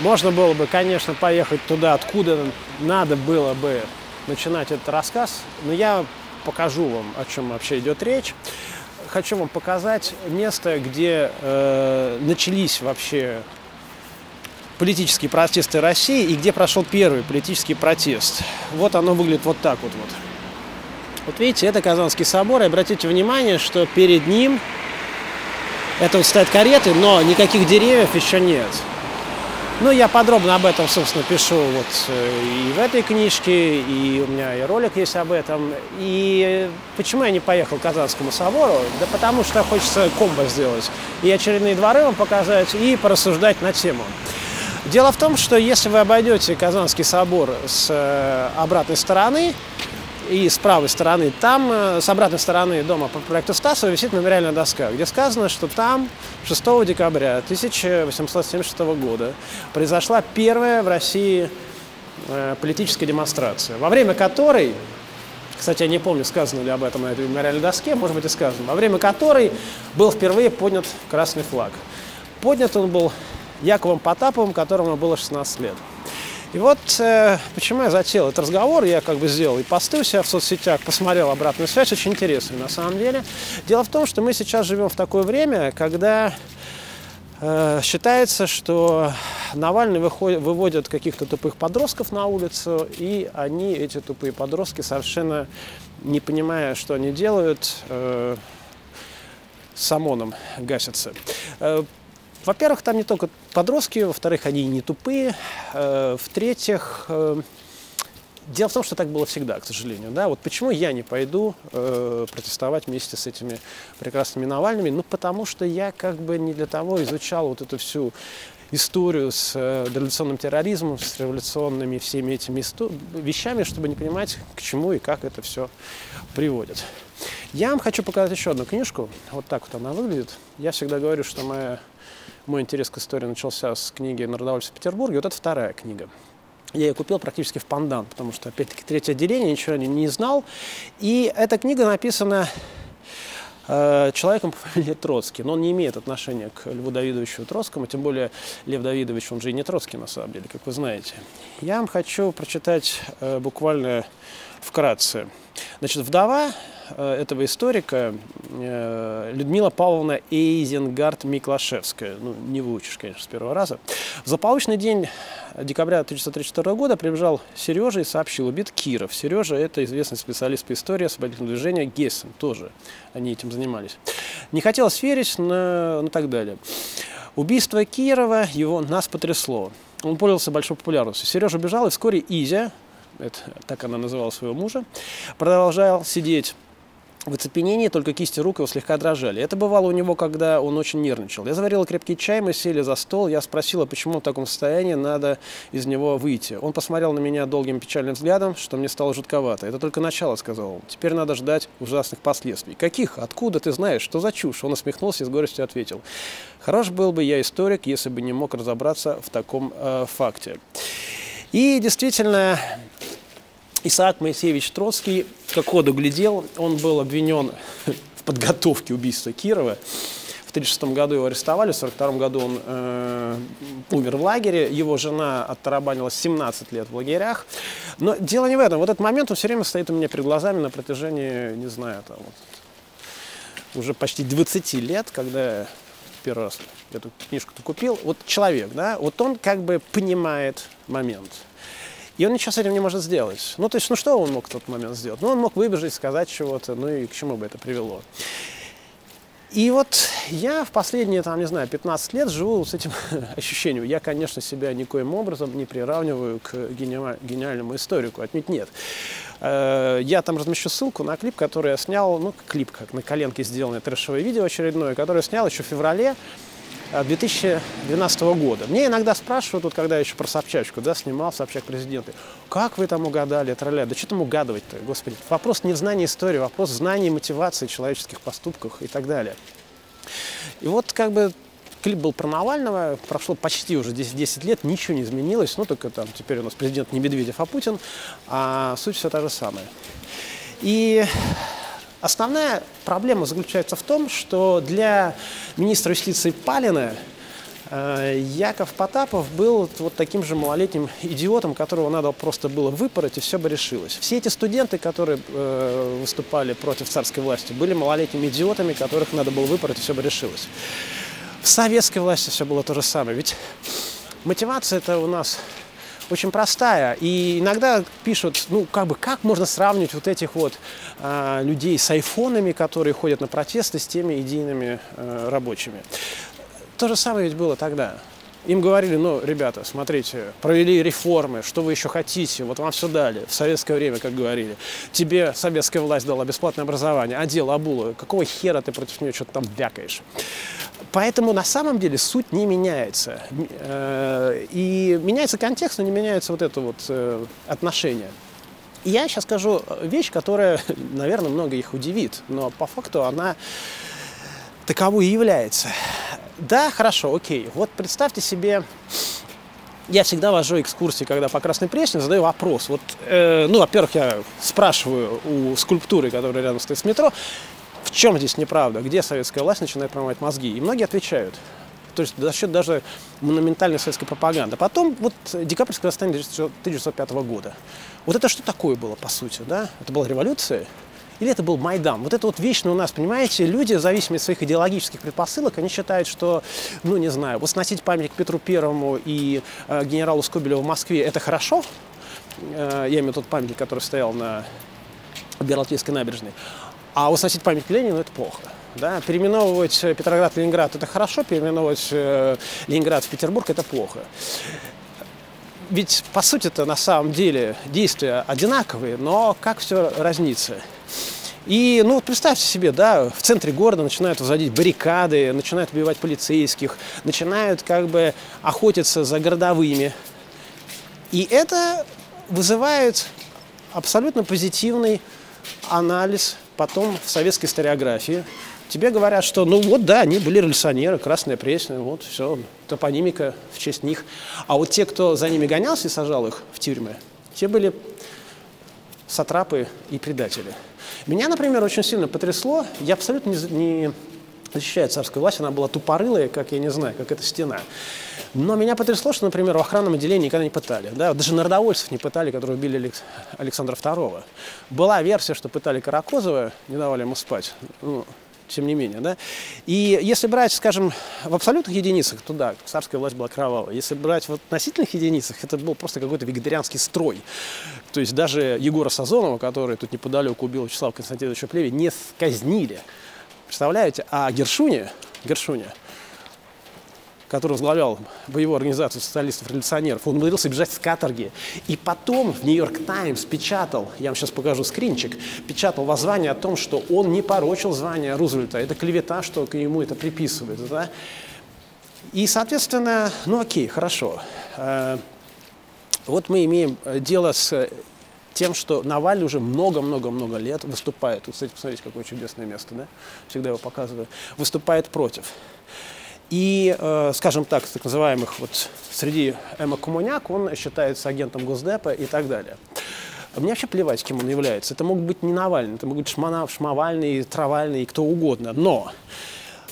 Можно было бы, конечно, поехать туда, откуда надо было бы начинать этот рассказ, но я покажу вам, о чем вообще идет речь. Хочу вам показать место, где э, начались вообще политические протесты России и где прошел первый политический протест. Вот оно выглядит вот так вот. Вот, вот видите, это Казанский собор. И обратите внимание, что перед ним это вот стоят кареты, но никаких деревьев еще нет. Ну, я подробно об этом, собственно, пишу вот э, и в этой книжке, и у меня и ролик есть об этом. И почему я не поехал к Казанскому собору? Да потому что хочется комбо сделать. И очередные дворы вам показать, и порассуждать на тему. Дело в том, что если вы обойдете Казанский собор с э, обратной стороны, и с правой стороны, там, э, с обратной стороны дома по проекту Стасова висит мемориальная доска, где сказано, что там 6 декабря 1876 года произошла первая в России э, политическая демонстрация, во время которой, кстати, я не помню, сказано ли об этом на этой мемориальной доске, может быть и сказано, во время которой был впервые поднят красный флаг. Поднят он был Яковом Потаповым, которому было 16 лет. И вот э, почему я затеял этот разговор, я как бы сделал и посты у себя в соцсетях, посмотрел обратную связь, очень интересную на самом деле. Дело в том, что мы сейчас живем в такое время, когда э, считается, что Навальный выходит, выводит каких-то тупых подростков на улицу, и они, эти тупые подростки, совершенно не понимая, что они делают, э, с ОМОНом гасятся. Во-первых, там не только подростки, во-вторых, они не тупые, э, в-третьих, э, дело в том, что так было всегда, к сожалению. Да? Вот почему я не пойду э, протестовать вместе с этими прекрасными Навальными? Ну, потому что я как бы не для того изучал вот эту всю историю с революционным терроризмом, с революционными всеми этими вещами, чтобы не понимать, к чему и как это все приводит. Я вам хочу показать еще одну книжку. Вот так вот она выглядит. Я всегда говорю, что моя мой интерес к истории начался с книги «Народовольство в Петербурге». Вот это вторая книга. Я ее купил практически в пандан, потому что, опять-таки, третье отделение, ничего не, не знал. И эта книга написана э, человеком по фамилии Троцкий, но он не имеет отношения к Льву Давидовичу Троцкому, тем более Лев Давидович, он же и не Троцкий на самом деле, как вы знаете. Я вам хочу прочитать э, буквально вкратце. Значит, вдова Э, этого историка э, Людмила Павловна Эйзенгард Миклашевская. Ну, не выучишь, конечно, с первого раза. В злополучный день декабря 1934 года прибежал Сережа и сообщил, убит Киров. Сережа – это известный специалист по истории освободительного движения Гессен, тоже они этим занимались. Не хотелось верить, но, ну так далее. Убийство Кирова его нас потрясло. Он пользовался большой популярностью. Сережа бежал, и вскоре Изя, это, так она называла своего мужа, продолжал сидеть в оцепенении, только кисти рук его слегка дрожали. Это бывало у него, когда он очень нервничал. Я заварила крепкий чай, мы сели за стол. Я спросила, почему в таком состоянии надо из него выйти. Он посмотрел на меня долгим печальным взглядом, что мне стало жутковато. Это только начало, сказал он. Теперь надо ждать ужасных последствий. Каких? Откуда ты знаешь? Что за чушь? Он усмехнулся и с горестью ответил. Хорош был бы я историк, если бы не мог разобраться в таком э, факте. И действительно, Исаак Моисеевич Троцкий, как ходу глядел, он был обвинен в подготовке убийства Кирова. В 1936 году его арестовали, в 1942 году он э, умер в лагере, его жена оттарабанила 17 лет в лагерях. Но дело не в этом. Вот этот момент, он все время стоит у меня перед глазами на протяжении, не знаю, там, вот, уже почти 20 лет, когда первый раз эту книжку купил. Вот человек, да, вот он как бы понимает момент – и он ничего с этим не может сделать. Ну, то есть, ну что он мог в тот момент сделать? Ну, он мог выбежать, сказать чего-то, ну и к чему бы это привело. И вот я в последние, там, не знаю, 15 лет живу с этим ощущением. Я, конечно, себя никоим образом не приравниваю к гениальному историку, отнюдь нет. Э, я там размещу ссылку на клип, который я снял, ну, клип, как на коленке сделанное трэшевое видео очередное, которое я снял еще в феврале 2012 года. Мне иногда спрашивают, вот когда я еще про Собчачку да, снимал, Собчак президенты, как вы там угадали, тролля? Да что там угадывать-то, господи? Вопрос не в знании истории, вопрос в знании мотивации человеческих поступках и так далее. И вот как бы клип был про Навального, прошло почти уже 10, 10 лет, ничего не изменилось, ну только там теперь у нас президент не Медведев, а Путин, а суть все та же самая. И Основная проблема заключается в том, что для министра юстиции Палина Э, Яков Потапов был вот таким же малолетним идиотом, которого надо просто было выпороть, и все бы решилось. Все эти студенты, которые э, выступали против царской власти, были малолетними идиотами, которых надо было выпороть, и все бы решилось. В советской власти все было то же самое. Ведь мотивация это у нас очень простая. И иногда пишут, ну, как бы, как можно сравнивать вот этих вот э, людей с айфонами, которые ходят на протесты, с теми идейными э, рабочими. То же самое ведь было тогда. Им говорили, ну, ребята, смотрите, провели реформы, что вы еще хотите, вот вам все дали, в советское время, как говорили. Тебе советская власть дала бесплатное образование, одел, обула, какого хера ты против нее что-то там вякаешь? Поэтому на самом деле суть не меняется. Э, и меняется контекст, но не меняется вот это вот э, отношение. Я сейчас скажу вещь, которая, наверное, много их удивит, но по факту она таковой и является. Да, хорошо, окей. Вот представьте себе, я всегда вожу экскурсии, когда по Красной Пресне задаю вопрос. Вот, э, ну, во-первых, я спрашиваю у скульптуры, которая рядом стоит с метро, в чем здесь неправда, где советская власть начинает промывать мозги. И многие отвечают. То есть за счет даже монументальной советской пропаганды. Потом вот декабрьское восстание 1905 года. Вот это что такое было, по сути, да? Это была революция? или это был Майдан. Вот это вот вечно у нас, понимаете, люди, в зависимости от своих идеологических предпосылок, они считают, что, ну, не знаю, вот сносить памятник Петру Первому и э, генералу Скобелеву в Москве – это хорошо, э, я имею тот памятник, который стоял на Адмиралтейской набережной, а вот сносить памятник Ленину – это плохо. Да? Переименовывать Петроград в Ленинград – это хорошо, переименовывать э, Ленинград в Петербург – это плохо ведь по сути это на самом деле действия одинаковые, но как все разнится. И, ну, представьте себе, да, в центре города начинают возводить баррикады, начинают убивать полицейских, начинают как бы охотиться за городовыми. И это вызывает абсолютно позитивный анализ потом в советской историографии. Тебе говорят, что, ну вот, да, они были революционеры, Красная Пресня, вот, все, топонимика в честь них. А вот те, кто за ними гонялся и сажал их в тюрьмы, те были сатрапы и предатели. Меня, например, очень сильно потрясло, я абсолютно не, не защищаю царскую власть, она была тупорылая, как я не знаю, как эта стена. Но меня потрясло, что, например, в охранном отделении никогда не пытали. Да? Даже народовольцев не пытали, которые убили Александра II. Была версия, что пытали Каракозова, не давали ему спать. Ну, тем не менее. Да? И если брать, скажем, в абсолютных единицах, то да, царская власть была кровавая. Если брать в относительных единицах, это был просто какой-то вегетарианский строй. То есть даже Егора Сазонова, который тут неподалеку убил Вячеслава Константиновича Плеви, не казнили. Представляете? А Гершуня, Гершуня который возглавлял боевую организацию социалистов-революционеров, он умудрился бежать с каторги. И потом в «Нью-Йорк Таймс» печатал, я вам сейчас покажу скринчик, печатал воззвание о том, что он не порочил звание Рузвельта. Это клевета, что к нему это приписывают. Да? И, соответственно, ну окей, хорошо. Э, вот мы имеем дело с тем, что Навальный уже много-много-много лет выступает. Вот, кстати, посмотрите, какое чудесное место, да? Всегда его показываю. Выступает против. И, э, скажем так, так называемых вот среди Эмма Коммуняк, он считается агентом Госдепа и так далее. Мне вообще плевать, кем он является. Это могут быть не Навальный, это могут быть Шманов, Шмавальный, Травальный, кто угодно. Но,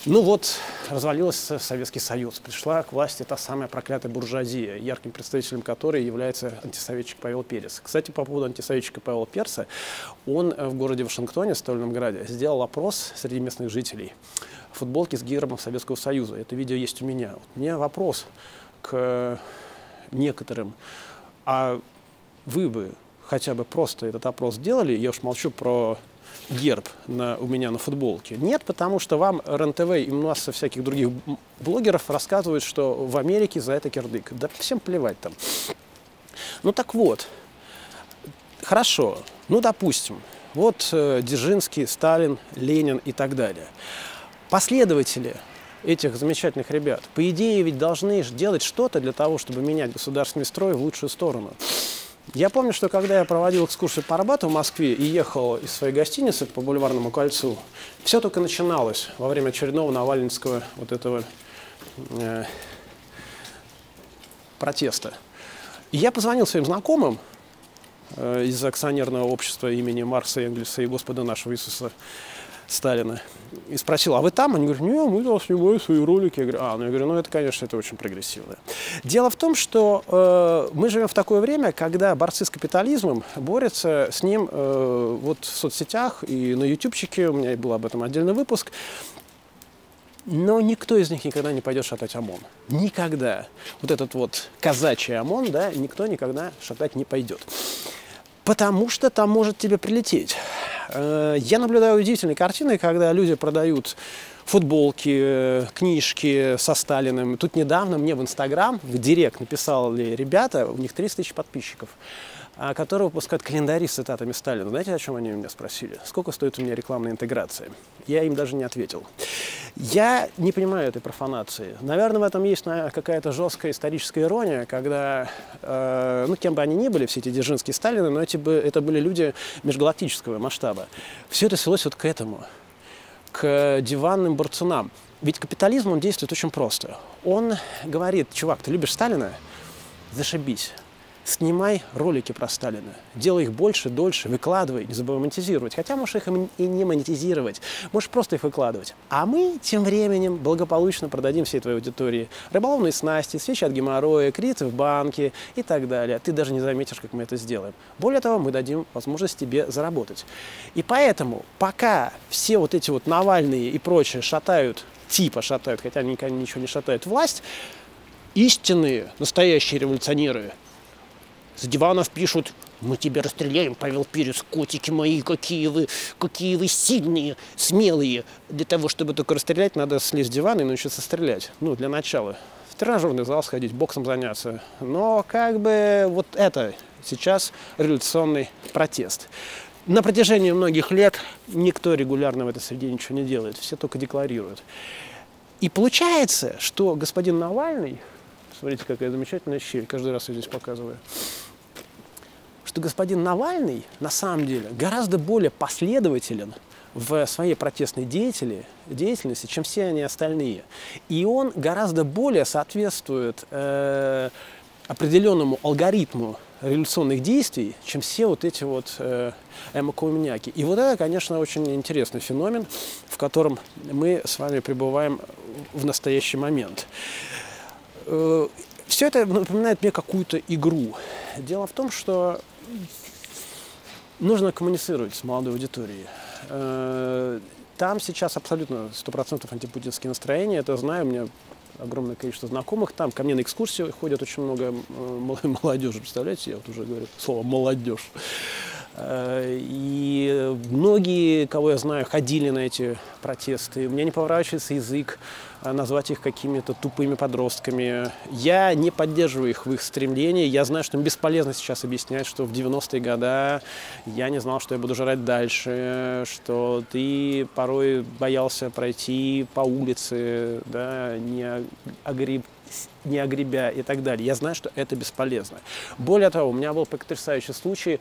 ну вот, развалился Советский Союз, пришла к власти та самая проклятая буржуазия, ярким представителем которой является антисоветчик Павел Перес. Кстати, по поводу антисоветчика Павла Перса, он в городе Вашингтоне, в Сталинграде, сделал опрос среди местных жителей футболки с гербом Советского Союза. Это видео есть у меня. Вот у меня вопрос к некоторым. А вы бы хотя бы просто этот опрос сделали? Я уж молчу про герб на, у меня на футболке. Нет, потому что вам РНТВ и масса всяких других блогеров рассказывают, что в Америке за это кирдык. Да всем плевать там. Ну так вот, хорошо, ну допустим, вот э, Дзержинский, Сталин, Ленин и так далее последователи этих замечательных ребят, по идее, ведь должны делать что-то для того, чтобы менять государственный строй в лучшую сторону. Я помню, что когда я проводил экскурсию по Арбату в Москве и ехал из своей гостиницы по Бульварному кольцу, все только начиналось во время очередного навальнинского вот этого э, протеста. И я позвонил своим знакомым э, из акционерного общества имени Марса Энгельса и Господа нашего Иисуса Сталина. И спросил, а вы там? Они говорят, не, мы там снимаем свои ролики. Я говорю, а, ну я говорю, ну это, конечно, это очень прогрессивно. Дело в том, что э, мы живем в такое время, когда борцы с капитализмом борются с ним э, вот в соцсетях и на ютубчике, у меня был об этом отдельный выпуск, но никто из них никогда не пойдет шатать ОМОН. Никогда. Вот этот вот казачий ОМОН, да, никто никогда шатать не пойдет. Потому что там может тебе прилететь. Э, я наблюдаю удивительные картины, когда люди продают футболки, э, книжки со Сталиным. Тут недавно мне в Инстаграм, в Директ написали ребята, у них 30 тысяч подписчиков. А, которые выпускают календари с цитатами Сталина. Знаете, о чем они меня спросили? Сколько стоит у меня рекламная интеграция? Я им даже не ответил. Я не понимаю этой профанации. Наверное, в этом есть какая-то жесткая историческая ирония, когда, э, ну, кем бы они ни были, все эти Дзержинские Сталины, но эти бы, это были люди межгалактического масштаба. Все это свелось вот к этому, к диванным борцунам. Ведь капитализм, он действует очень просто. Он говорит, чувак, ты любишь Сталина? Зашибись. Снимай ролики про Сталина. Делай их больше, дольше, выкладывай, не забывай монетизировать. Хотя можешь их и не монетизировать, можешь просто их выкладывать. А мы тем временем благополучно продадим всей твоей аудитории рыболовные снасти, свечи от геморроя, кредиты в банке и так далее. Ты даже не заметишь, как мы это сделаем. Более того, мы дадим возможность тебе заработать. И поэтому, пока все вот эти вот Навальные и прочие шатают, типа шатают, хотя они никогда ничего не шатают власть, истинные, настоящие революционеры – с диванов пишут, мы тебя расстреляем, Павел Перец, котики мои, какие вы, какие вы сильные, смелые. Для того, чтобы только расстрелять, надо слезть с дивана и научиться стрелять. Ну, для начала. В тренажерный зал сходить, боксом заняться. Но как бы вот это сейчас революционный протест. На протяжении многих лет никто регулярно в этой среде ничего не делает, все только декларируют. И получается, что господин Навальный, смотрите, какая замечательная щель, каждый раз я здесь показываю, что господин Навальный на самом деле гораздо более последователен в своей протестной деятели, деятельности, чем все они остальные. И он гораздо более соответствует э, определенному алгоритму революционных действий, чем все вот эти вот э, эмокоумняки. И вот это, конечно, очень интересный феномен, в котором мы с вами пребываем в настоящий момент. Э, все это напоминает мне какую-то игру. Дело в том, что нужно коммуницировать с молодой аудиторией. Э, там сейчас абсолютно 100% антипутинские настроения, это знаю, у меня огромное количество знакомых там. Ко мне на экскурсии ходят очень много э, молодежи, представляете, я вот уже говорю слово «молодежь». И многие, кого я знаю, ходили на эти протесты. У меня не поворачивается язык назвать их какими-то тупыми подростками. Я не поддерживаю их в их стремлении. Я знаю, что им бесполезно сейчас объяснять, что в 90-е годы я не знал, что я буду жрать дальше, что ты порой боялся пройти по улице, да, не огреб не огребя и так далее. Я знаю, что это бесполезно. Более того, у меня был потрясающий случай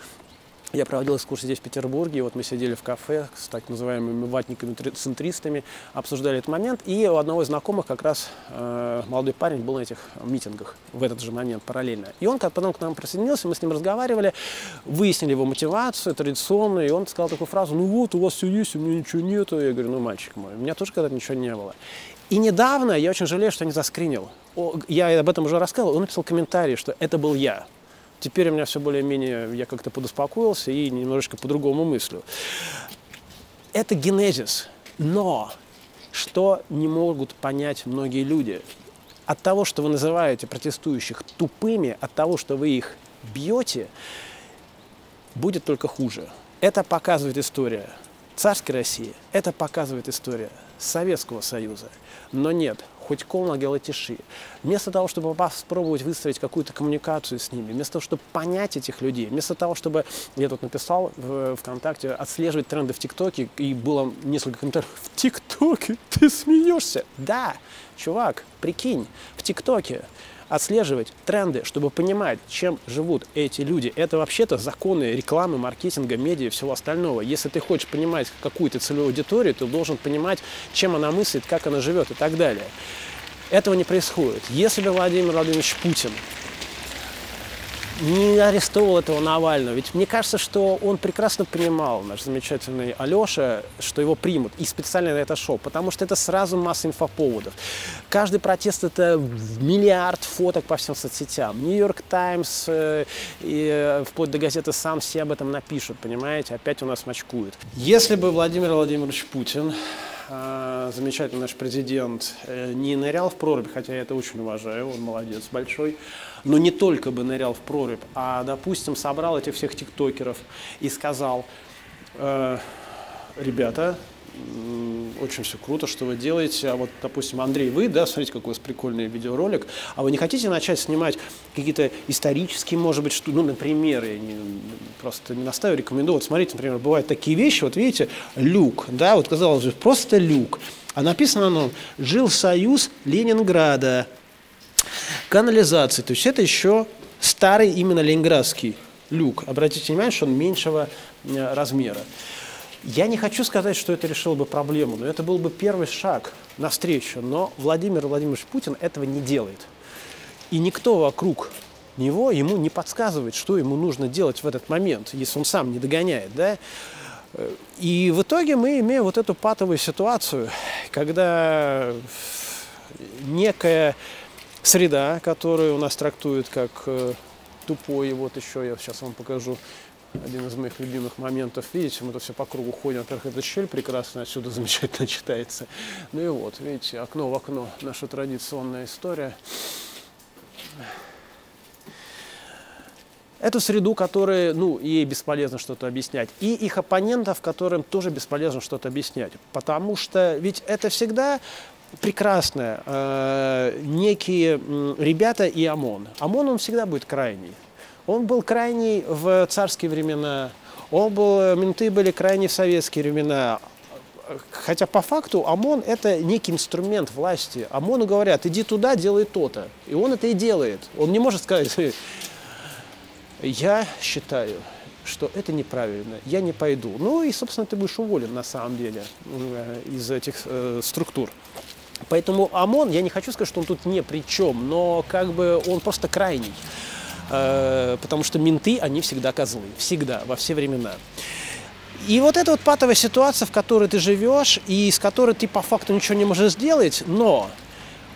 я проводил экскурсии здесь, в Петербурге, и вот мы сидели в кафе с так называемыми ватниками-центристами, обсуждали этот момент, и у одного из знакомых как раз э, молодой парень был на этих митингах в этот же момент параллельно. И он как потом к нам присоединился, мы с ним разговаривали, выяснили его мотивацию традиционную, и он сказал такую фразу, ну вот, у вас все есть, у меня ничего нету. Я говорю, ну, мальчик мой, у меня тоже когда-то ничего не было. И недавно, я очень жалею, что не заскринил, я об этом уже рассказывал, он написал комментарий, что это был я. Теперь у меня все более-менее, я как-то подуспокоился и немножечко по-другому мыслю. Это генезис. Но что не могут понять многие люди? От того, что вы называете протестующих тупыми, от того, что вы их бьете, будет только хуже. Это показывает история царской России, это показывает история Советского Союза. Но нет, хоть колна тиши. Вместо того, чтобы попробовать выстроить какую-то коммуникацию с ними, вместо того, чтобы понять этих людей, вместо того, чтобы, я тут написал в ВКонтакте, отслеживать тренды в ТикТоке, и было несколько комментариев, в ТикТоке ты смеешься? Да, чувак, прикинь, в ТикТоке отслеживать тренды, чтобы понимать, чем живут эти люди. Это вообще-то законы рекламы, маркетинга, медиа и всего остального. Если ты хочешь понимать какую-то целевую аудиторию, ты должен понимать, чем она мыслит, как она живет и так далее. Этого не происходит. Если бы Владимир Владимирович Путин не арестовал этого Навального. Ведь мне кажется, что он прекрасно понимал, наш замечательный Алеша, что его примут. И специально на это шел, потому что это сразу масса инфоповодов. Каждый протест – это миллиард фоток по всем соцсетям. Нью-Йорк Таймс э, и э, вплоть до газеты «Сам» все об этом напишут, понимаете? Опять у нас мочкуют. Если бы Владимир Владимирович Путин э, замечательный наш президент не нырял в прорубь, хотя я это очень уважаю, он молодец большой, но не только бы нырял в прорубь, а, допустим, собрал этих всех тиктокеров и сказал, э, ребята, очень все круто, что вы делаете. А вот, допустим, Андрей, вы, да, смотрите, какой у вас прикольный видеоролик, а вы не хотите начать снимать какие-то исторические, может быть, что, ну, например, я не, просто не наставлю рекомендовать. Смотрите, например, бывают такие вещи, вот видите, люк, да, вот казалось бы, просто люк. А написано оно «Жил союз Ленинграда», канализации. То есть это еще старый именно ленинградский люк. Обратите внимание, что он меньшего э, размера. Я не хочу сказать, что это решило бы проблему, но это был бы первый шаг навстречу. Но Владимир Владимирович Путин этого не делает. И никто вокруг него ему не подсказывает, что ему нужно делать в этот момент, если он сам не догоняет. Да? И в итоге мы имеем вот эту патовую ситуацию, когда некая среда, которую у нас трактуют как э, тупой. Вот еще я сейчас вам покажу один из моих любимых моментов. Видите, мы тут все по кругу ходим. Во-первых, эта щель прекрасно отсюда замечательно читается. Ну и вот, видите, окно в окно, наша традиционная история. Эту среду, которая, ну, ей бесполезно что-то объяснять, и их оппонентов, которым тоже бесполезно что-то объяснять. Потому что ведь это всегда прекрасное. Э, некие ребята и ОМОН. ОМОН, он всегда будет крайний. Он был крайний в царские времена, он был, менты были крайние в советские времена. Хотя по факту ОМОН – это некий инструмент власти. ОМОНу говорят, иди туда, делай то-то. И он это и делает. Он не может сказать, я считаю, что это неправильно, я не пойду. Ну и, собственно, ты будешь уволен на самом деле э, из этих э, структур. Поэтому ОМОН, я не хочу сказать, что он тут не при чем, но как бы он просто крайний. Э, потому что менты, они всегда козлы. Всегда, во все времена. И вот эта вот патовая ситуация, в которой ты живешь, и с которой ты по факту ничего не можешь сделать, но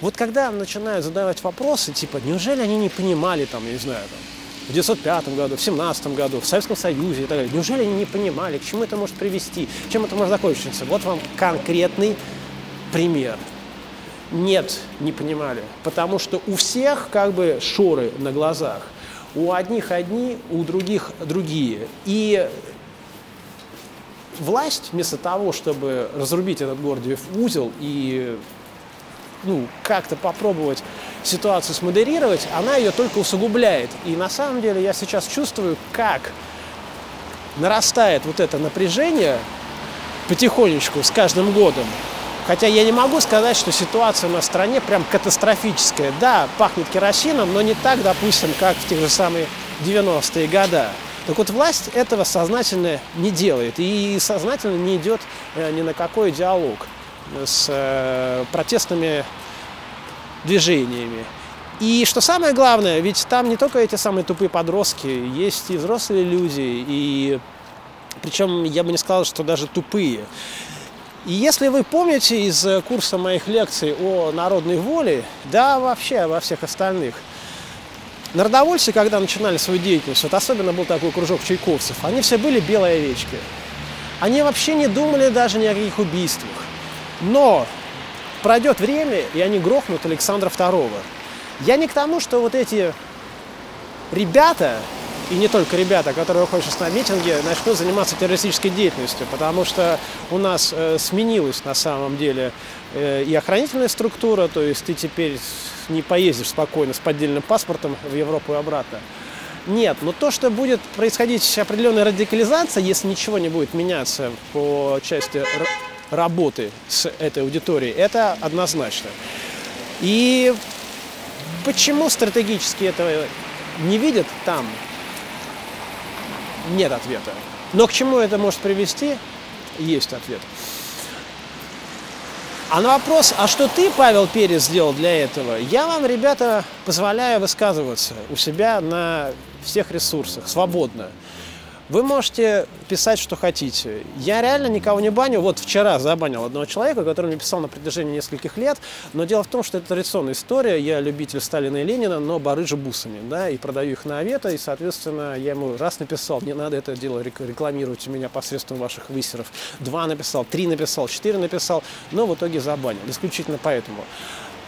вот когда начинают задавать вопросы, типа, неужели они не понимали, там, я не знаю, там, в 1905 году, в 17 году, в Советском Союзе и так далее. Неужели они не понимали, к чему это может привести, чем это может закончиться? Вот вам конкретный пример. Нет, не понимали. Потому что у всех как бы шоры на глазах. У одних одни, у других другие. И власть вместо того, чтобы разрубить этот Гордиев узел и ну, как-то попробовать ситуацию смодерировать, она ее только усугубляет. И на самом деле я сейчас чувствую, как нарастает вот это напряжение потихонечку с каждым годом. Хотя я не могу сказать, что ситуация на стране прям катастрофическая. Да, пахнет керосином, но не так, допустим, как в тех же самые 90-е годы. Так вот, власть этого сознательно не делает и сознательно не идет э, ни на какой диалог с э, протестными движениями. И что самое главное, ведь там не только эти самые тупые подростки, есть и взрослые люди, и причем я бы не сказал, что даже тупые. И если вы помните из э, курса моих лекций о народной воле, да вообще во всех остальных, народовольцы, когда начинали свою деятельность, вот особенно был такой кружок чайковцев, они все были белые овечки. Они вообще не думали даже ни о каких убийствах. Но пройдет время, и они грохнут Александра II. Я не к тому, что вот эти ребята, и не только ребята, которые сейчас на митинги, начнут заниматься террористической деятельностью, потому что у нас э, сменилась на самом деле э, и охранительная структура, то есть ты теперь не поездишь спокойно с поддельным паспортом в Европу и обратно. Нет, но то, что будет происходить определенная радикализация, если ничего не будет меняться по части работы с этой аудиторией, это однозначно. И почему стратегически этого не видят там, нет ответа. Но к чему это может привести, есть ответ. А на вопрос, а что ты, Павел Перец, сделал для этого, я вам, ребята, позволяю высказываться у себя на всех ресурсах, свободно. Вы можете писать, что хотите. Я реально никого не баню. Вот вчера забанил одного человека, который мне писал на протяжении нескольких лет. Но дело в том, что это традиционная история. Я любитель Сталина и Ленина, но барыжа бусами. Да, и продаю их на Авито. И, соответственно, я ему раз написал, не надо это дело рекламировать у меня посредством ваших высеров. Два написал, три написал, четыре написал. Но в итоге забанил. Исключительно поэтому.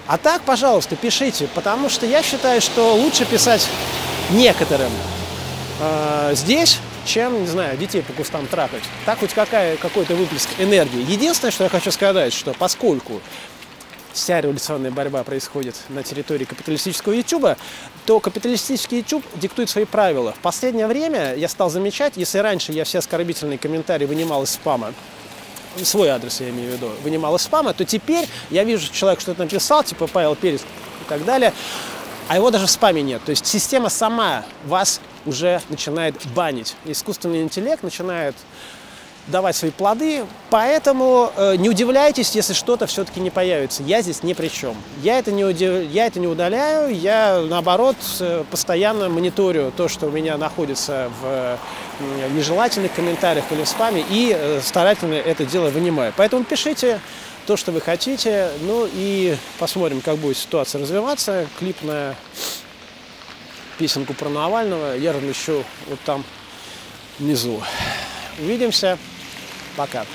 А так, пожалуйста, пишите, потому что я считаю, что лучше писать некоторым э, здесь, чем, не знаю, детей по кустам трахать. Так хоть какая, какой-то выплеск энергии. Единственное, что я хочу сказать, что поскольку вся революционная борьба происходит на территории капиталистического YouTube, то капиталистический YouTube диктует свои правила. В последнее время я стал замечать, если раньше я все оскорбительные комментарии вынимал из спама, свой адрес я имею в виду, вынимал из спама, то теперь я вижу, человек что-то написал, типа Павел Перец и так далее, а его даже в спаме нет. То есть система сама вас уже начинает банить. Искусственный интеллект начинает давать свои плоды, поэтому э, не удивляйтесь, если что-то все-таки не появится. Я здесь ни при чем. Я это не, удив... я это не удаляю, я наоборот э, постоянно мониторю то, что у меня находится в э, нежелательных комментариях или в спаме, и э, старательно это дело вынимаю. Поэтому пишите то, что вы хотите, ну и посмотрим, как будет ситуация развиваться. Клип на песенку про Навального я размещу вот там внизу. Увидимся. Пока.